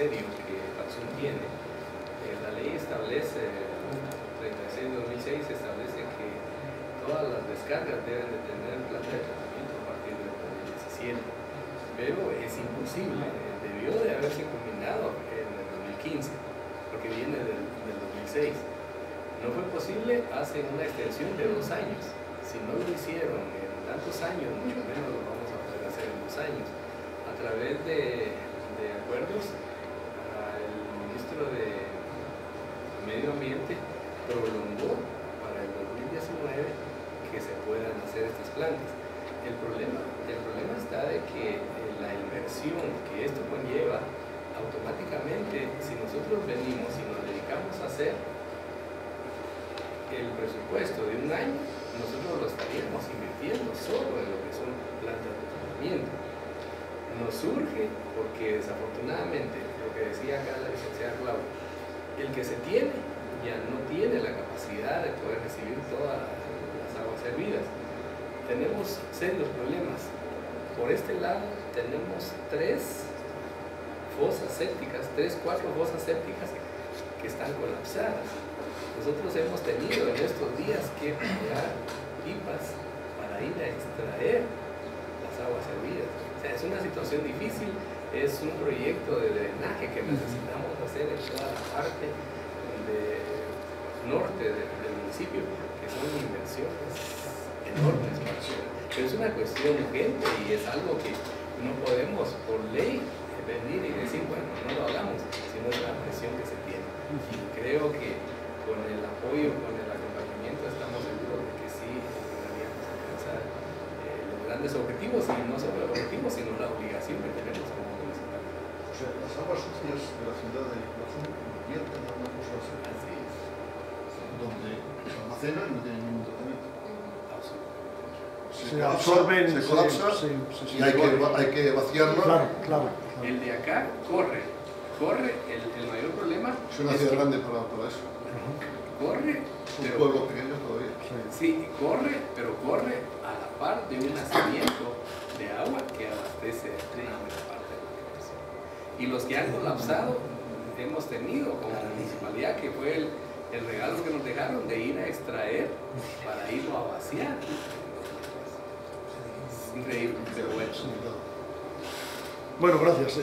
serio que Axum tiene. Eh, la ley establece, 36-2006 establece que todas las descargas deben de tener planta de tratamiento a partir del 2017, pero es imposible, debió de haberse combinado en el 2015, porque viene del, del 2006. No fue posible hace una extensión de dos años. Si no lo hicieron en tantos años, mucho menos lo vamos a poder hacer en dos años. A través de, de acuerdos, de Medio Ambiente prolongó para el 2019 que se puedan hacer estas plantas. El problema, el problema está de que eh, la inversión que esto conlleva, automáticamente, si nosotros venimos y nos dedicamos a hacer el presupuesto de un año, nosotros lo estaríamos invirtiendo solo en lo que son plantas de tratamiento. Nos surge porque desafortunadamente, decía acá la licenciada Claudia, el que se tiene ya no tiene la capacidad de poder recibir todas las aguas servidas. Tenemos serios problemas. Por este lado tenemos tres fosas sépticas, tres, cuatro fosas sépticas que están colapsadas nosotros hemos tenido en estos días que pagar pipas para ir a extraer las aguas servidas. O sea, es una situación difícil, es un proyecto de drenaje que necesitamos hacer en toda la parte norte del municipio, que son inversiones enormes Pero es una cuestión urgente y es algo que no podemos por ley venir y decir, bueno, no lo hagamos, sino es la presión que se tiene. Y creo que con el apoyo, con el acompañamiento, estamos seguros de que sí lograríamos alcanzar eh, los grandes objetivos y no solo los objetivos, sino la obligación que tenemos como municipal. O sea, las aguas sucias de la ciudad de Corazón vierten a una cosa así. Así es. Donde se almacenan y no tienen ningún tratamiento. Absolutamente. Se, Se absorben, se colapsa sí, sí, y hay que, hay que vaciarla. Claro, claro. claro. El de acá corre, corre, el, el mayor problema Es una ciudad grande para, para eso. corre, pero pueblo pequeño todavía. Sí. Sí, corre, pero corre a la par de un nacimiento de agua que abastece una parte de la población. Y los que han colapsado, hemos tenido como municipalidad, que fue el, el regalo que nos dejaron de ir a extraer para irlo a vaciar. Es increíble, pero bueno. Bueno, gracias.